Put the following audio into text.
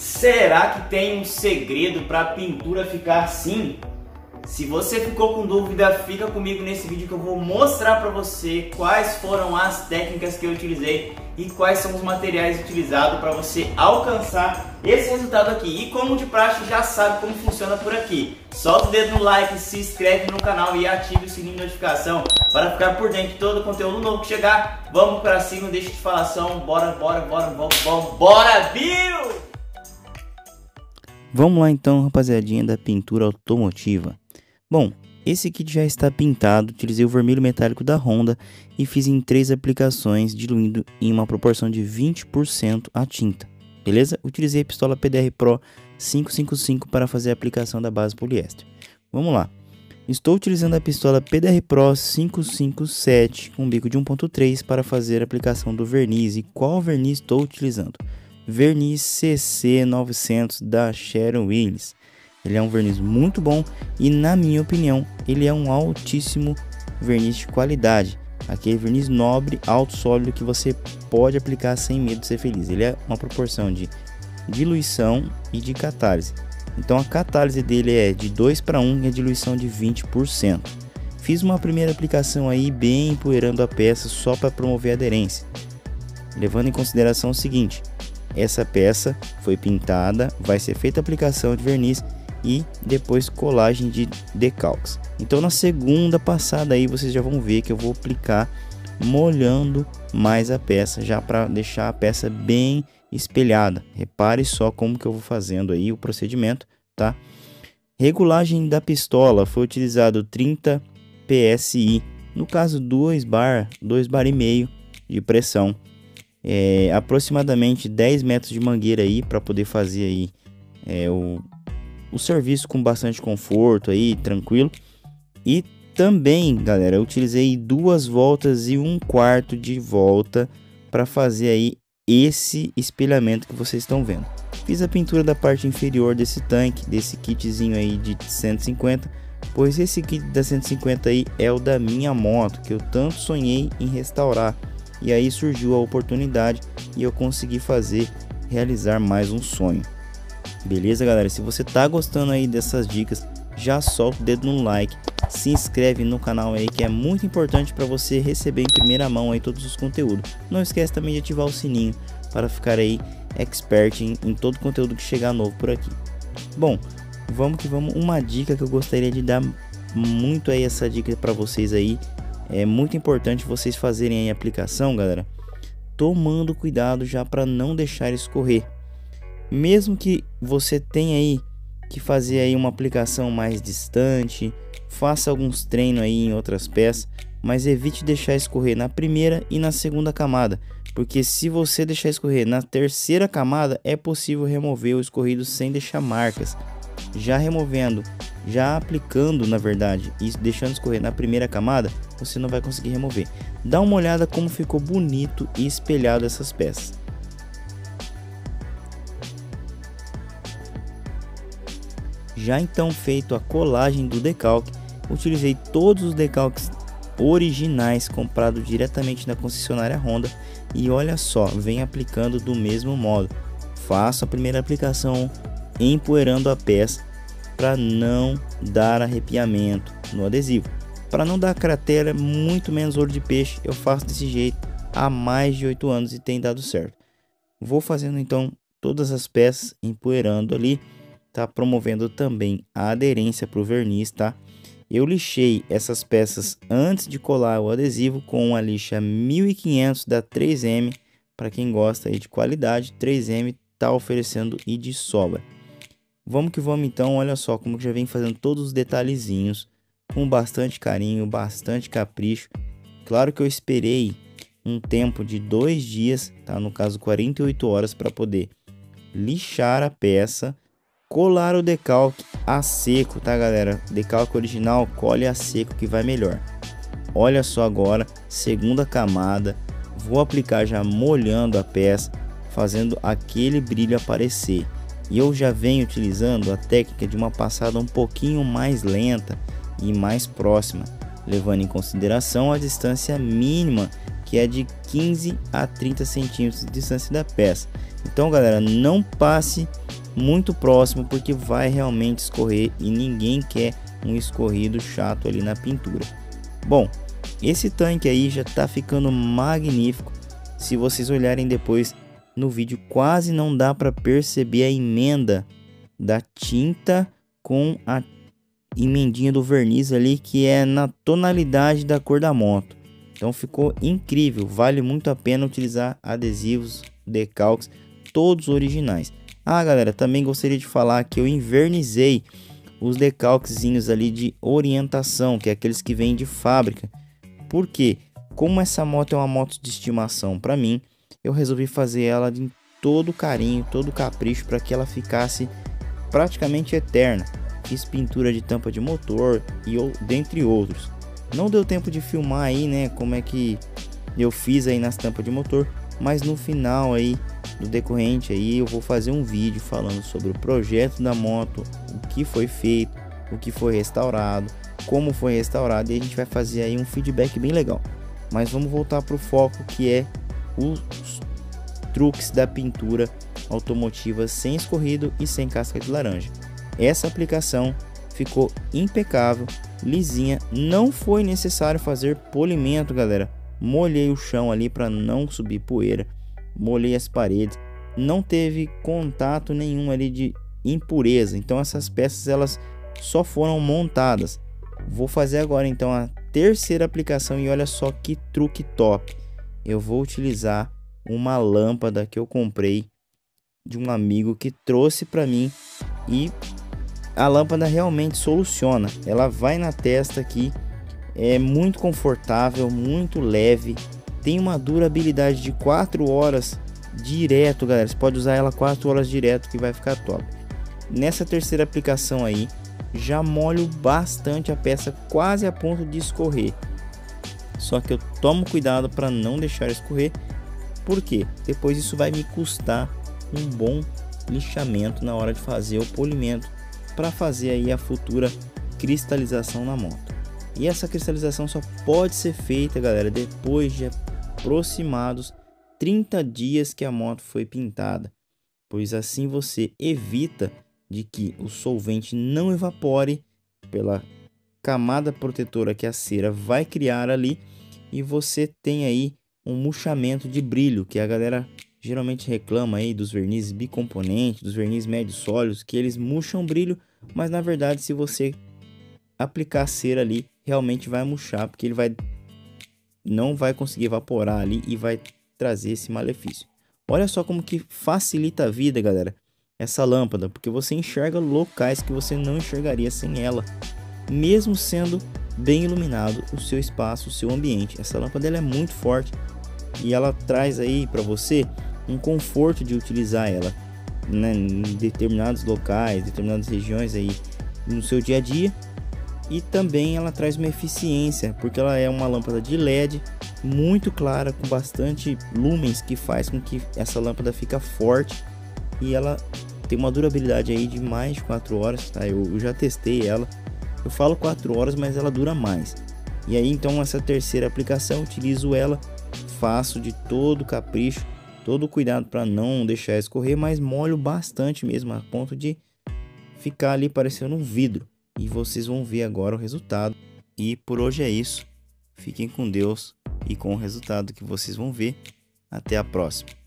Será que tem um segredo para a pintura ficar assim? Se você ficou com dúvida, fica comigo nesse vídeo que eu vou mostrar para você quais foram as técnicas que eu utilizei e quais são os materiais utilizados para você alcançar esse resultado aqui. E como de praxe já sabe como funciona por aqui. Solta o dedo no like, se inscreve no canal e ative o sininho de notificação para ficar por dentro de todo o conteúdo novo que chegar. Vamos para cima, deixa de falação, bora, bora, bora, bora, bora, bora, viu? Vamos lá então, rapaziadinha da pintura automotiva. Bom, esse kit já está pintado, utilizei o vermelho metálico da Honda e fiz em três aplicações, diluindo em uma proporção de 20% a tinta. Beleza? Utilizei a pistola PDR Pro 555 para fazer a aplicação da base poliéster. Vamos lá. Estou utilizando a pistola PDR Pro 557 com bico de 1.3 para fazer a aplicação do verniz. E qual verniz estou utilizando? Verniz CC900 da Sharon Willis. Ele é um verniz muito bom e, na minha opinião, ele é um altíssimo verniz de qualidade. Aquele verniz nobre, alto, sólido que você pode aplicar sem medo de ser feliz. Ele é uma proporção de diluição e de catálise. Então a catálise dele é de 2 para 1 e a diluição de 20%. Fiz uma primeira aplicação aí bem empoeirando a peça só para promover a aderência. Levando em consideração o seguinte, essa peça foi pintada, vai ser feita aplicação de verniz e depois colagem de decalques. Então na segunda passada aí vocês já vão ver que eu vou aplicar molhando mais a peça já para deixar a peça bem espelhada. Repare só como que eu vou fazendo aí o procedimento, tá? Regulagem da pistola foi utilizado 30 PSI, no caso 2 bar, 2 bar e meio de pressão. É, aproximadamente 10 metros de mangueira aí para poder fazer aí é, o o serviço com bastante conforto aí, tranquilo. E também, galera, eu utilizei duas voltas e um quarto de volta para fazer aí esse espelhamento que vocês estão vendo. Fiz a pintura da parte inferior desse tanque, desse kitzinho aí de 150, pois esse kit da 150 aí é o da minha moto, que eu tanto sonhei em restaurar. E aí surgiu a oportunidade e eu consegui fazer, realizar mais um sonho. Beleza, galera? Se você tá gostando aí dessas dicas, já solta o dedo no like, se inscreve no canal aí que é muito importante para você receber em primeira mão aí todos os conteúdos. Não esquece também de ativar o sininho para ficar aí expert em, em todo conteúdo que chegar novo por aqui. Bom, vamos que vamos. Uma dica que eu gostaria de dar muito aí essa dica para vocês aí. É muito importante vocês fazerem a aplicação, galera, tomando cuidado já para não deixar escorrer mesmo que você tenha aí que fazer aí uma aplicação mais distante, faça alguns treinos aí em outras peças, mas evite deixar escorrer na primeira e na segunda camada, porque se você deixar escorrer na terceira camada, é possível remover o escorrido sem deixar marcas. Já removendo, já aplicando na verdade e deixando escorrer na primeira camada, você não vai conseguir remover. Dá uma olhada como ficou bonito e espelhado essas peças. Já então feito a colagem do decalque, utilizei todos os decalques originais comprados diretamente na concessionária Honda e olha só, vem aplicando do mesmo modo. Faço a primeira aplicação empoeirando a peça para não dar arrepiamento no adesivo. Para não dar cratera, muito menos olho de peixe, eu faço desse jeito há mais de 8 anos e tem dado certo. Vou fazendo então todas as peças empoeirando ali está promovendo também a aderência para o verniz, tá? Eu lixei essas peças antes de colar o adesivo com a lixa 1500 da 3M. Para quem gosta aí de qualidade, 3M está oferecendo e de sobra. Vamos que vamos então, olha só como já vem fazendo todos os detalhezinhos com bastante carinho, bastante capricho. Claro que eu esperei um tempo de dois dias, tá? No caso 48 horas para poder lixar a peça colar o decalque a seco, tá galera? Decalque original, colhe a seco que vai melhor. Olha só agora, segunda camada, vou aplicar já molhando a peça, fazendo aquele brilho aparecer. E eu já venho utilizando a técnica de uma passada um pouquinho mais lenta e mais próxima, levando em consideração a distância mínima que é de 15 a 30 centímetros de distância da peça. Então, galera, não passe muito próximo porque vai realmente escorrer e ninguém quer um escorrido chato ali na pintura. Bom, esse tanque aí já está ficando magnífico. Se vocês olharem depois no vídeo, quase não dá para perceber a emenda da tinta com a emendinha do verniz ali que é na tonalidade da cor da moto. Então ficou incrível, vale muito a pena utilizar adesivos, decalques, todos originais. Ah, galera, também gostaria de falar que eu invernizei os decalquezinhos ali de orientação, que é aqueles que vêm de fábrica. Porque, como essa moto é uma moto de estimação para mim, eu resolvi fazer ela de todo carinho, todo capricho para que ela ficasse praticamente eterna. Fiz pintura de tampa de motor e dentre outros. Não deu tempo de filmar aí, né, como é que eu fiz aí nas tampas de motor, mas no final aí do decorrente aí eu vou fazer um vídeo falando sobre o projeto da moto, o que foi feito, o que foi restaurado, como foi restaurado e a gente vai fazer aí um feedback bem legal. Mas vamos voltar para o foco que é os truques da pintura automotiva sem escorrido e sem casca de laranja. Essa aplicação ficou impecável, lisinha, não foi necessário fazer polimento, galera. Molhei o chão ali para não subir poeira, molhei as paredes, não teve contato nenhum ali de impureza. Então essas peças elas só foram montadas. Vou fazer agora então a terceira aplicação e olha só que truque top. Eu vou utilizar uma lâmpada que eu comprei de um amigo que trouxe para mim e a lâmpada realmente soluciona. Ela vai na testa aqui, é muito confortável, muito leve, tem uma durabilidade de 4 horas direto, galera. Você pode usar ela 4 horas direto que vai ficar top. Nessa terceira aplicação aí, já molho bastante a peça quase a ponto de escorrer. Só que eu tomo cuidado para não deixar escorrer, porque depois isso vai me custar um bom lixamento na hora de fazer o polimento para fazer aí a futura cristalização na moto. E essa cristalização só pode ser feita, galera, depois de aproximados 30 dias que a moto foi pintada, pois assim você evita de que o solvente não evapore pela camada protetora que a cera vai criar ali e você tem aí um murchamento de brilho que a galera geralmente reclama aí dos vernizes bicomponentes, dos vernizes médios sólidos, que eles murcham brilho, mas na verdade se você aplicar cera ali, realmente vai murchar, porque ele vai não vai conseguir evaporar ali e vai trazer esse malefício. Olha só como que facilita a vida, galera, essa lâmpada, porque você enxerga locais que você não enxergaria sem ela, mesmo sendo bem iluminado o seu espaço, o seu ambiente. Essa lâmpada ela é muito forte e ela traz aí para você um conforto de utilizar ela né, em determinados locais, determinadas regiões aí no seu dia a dia. E também ela traz uma eficiência, porque ela é uma lâmpada de LED muito clara, com bastante lumens, que faz com que essa lâmpada fica forte e ela tem uma durabilidade aí de mais de 4 horas, tá? Eu, eu já testei ela. Eu falo 4 horas, mas ela dura mais. E aí então essa terceira aplicação utilizo ela, faço de todo capricho todo cuidado para não deixar escorrer, mas molho bastante mesmo, a ponto de ficar ali parecendo um vidro. E vocês vão ver agora o resultado. E por hoje é isso. Fiquem com Deus e com o resultado que vocês vão ver. Até a próxima.